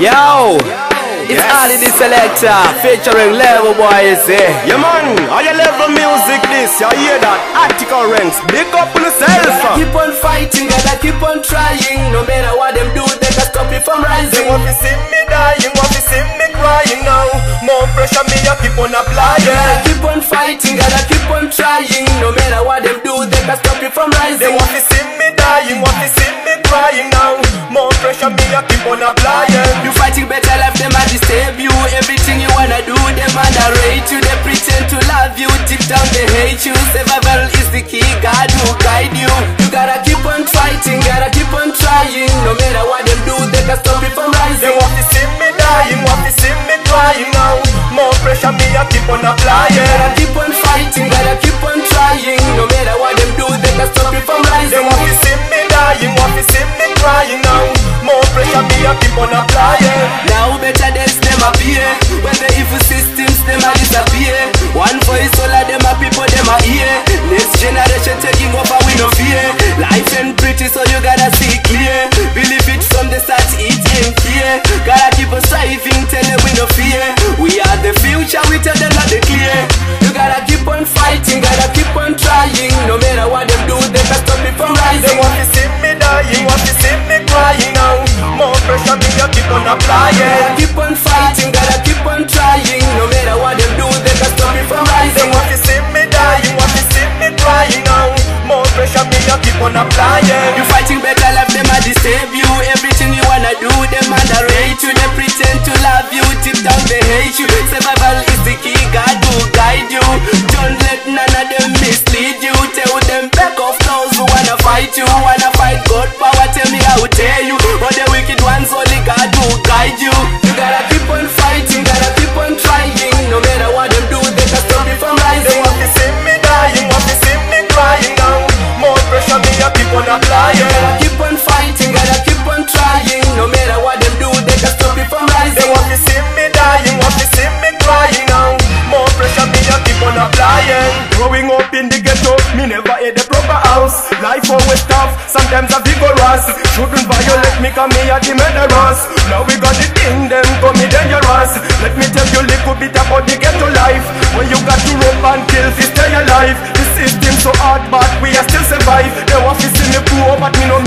Yo, it's Yes. Addi Di Selecta featuring Level Bwoy, you see. Yeah man, all your level music this, you hear that? Artikal Ranks, big up on yourself. Gotta keep on fighting, gotta keep on trying. No matter what them do, they can stop it from rising. They want to see me dying, want to see me crying now. More pressure me, I keep on applying. Gotta keep on fighting, gotta keep on trying. No matter what them do, they can stop it from They rising. want to I applying. You fighting better life, them a disturb you. Everything you wanna do, them underrate you. They pretend to love you, deep down they hate you. Survival is the key, God will guide you. You gotta keep on fighting, gotta keep on trying. No matter what them do, they can stop it from They rising. want to see me dying, want to see me crying now. More pressure me, I keep on applying. Gotta keep on fighting, gotta keep on trying. No matter what them do, they can stop Gotta keep on striving tell them we no fear We are the future we tell them not the clear You gotta keep on fighting gotta keep on trying No matter what them do they can stop me from rising. They want to see me dying, want to see me crying now. More pressure me, I keep on applying. Do, them underrate you. They pretend to love you, deep down they hate you. Survival is the key, God will guide you. Don't let none of them mislead you. Tell them back off those who wanna fight you. Growing up in the ghetto, me never had the proper house. Life always tough, sometimes a vigorous. Shouldn't violate me, cause me a the murderers. Now we got the thing, them call me dangerous. Let me tell you little bit about the ghetto life. When you got to rope and kill to stay alive. The system so hard, but we are still survive. They want to see me poor, but me know